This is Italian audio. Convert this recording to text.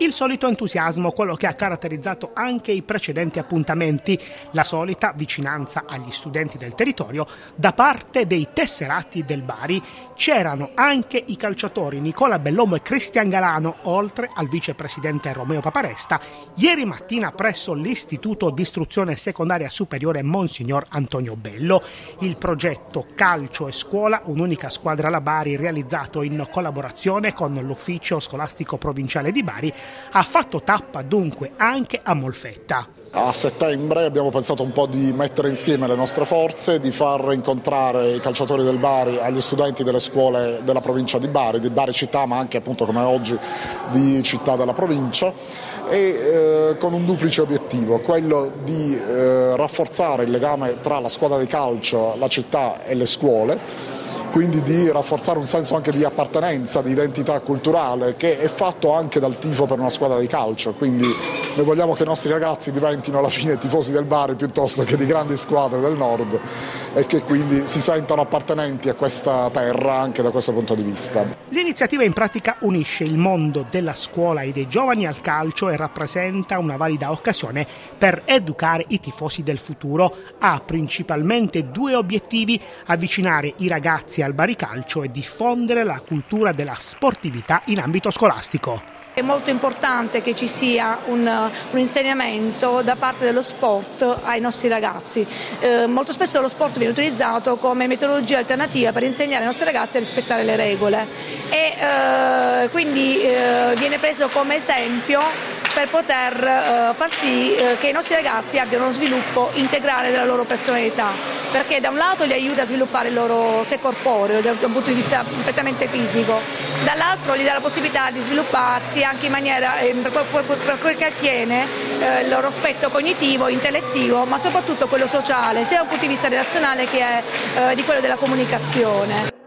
Il solito entusiasmo, quello che ha caratterizzato anche i precedenti appuntamenti, la solita vicinanza agli studenti del territorio da parte dei tesserati del Bari. C'erano anche i calciatori Nicola Bellomo e Cristian Galano, oltre al vicepresidente Romeo Paparesta, ieri mattina presso l'Istituto di Istruzione Secondaria Superiore Monsignor Antonio Bello. Il progetto Calcio e Scuola, un'unica squadra alla Bari realizzato in collaborazione con l'Ufficio Scolastico Provinciale di Bari, ha fatto tappa dunque anche a Molfetta. A settembre abbiamo pensato un po' di mettere insieme le nostre forze, di far incontrare i calciatori del Bari agli studenti delle scuole della provincia di Bari, di Bari città ma anche appunto come oggi di città della provincia e eh, con un duplice obiettivo, quello di eh, rafforzare il legame tra la squadra di calcio, la città e le scuole quindi di rafforzare un senso anche di appartenenza, di identità culturale che è fatto anche dal tifo per una squadra di calcio, quindi noi vogliamo che i nostri ragazzi diventino alla fine tifosi del Bari piuttosto che di grandi squadre del nord e che quindi si sentano appartenenti a questa terra anche da questo punto di vista. L'iniziativa in pratica unisce il mondo della scuola e dei giovani al calcio e rappresenta una valida occasione per educare i tifosi del futuro. Ha principalmente due obiettivi, avvicinare i ragazzi al baricalcio e diffondere la cultura della sportività in ambito scolastico. È molto importante che ci sia un, un insegnamento da parte dello sport ai nostri ragazzi. Eh, molto spesso lo sport viene utilizzato come metodologia alternativa per insegnare ai nostri ragazzi a rispettare le regole e eh, quindi eh, viene preso come esempio per poter eh, far sì eh, che i nostri ragazzi abbiano uno sviluppo integrale della loro personalità, perché da un lato li aiuta a sviluppare il loro sé corporeo da un punto di vista completamente fisico, dall'altro gli dà la possibilità di svilupparsi anche in maniera, eh, per, quel che attiene eh, il loro aspetto cognitivo, intellettivo, ma soprattutto quello sociale, sia da un punto di vista relazionale che eh, di quello della comunicazione.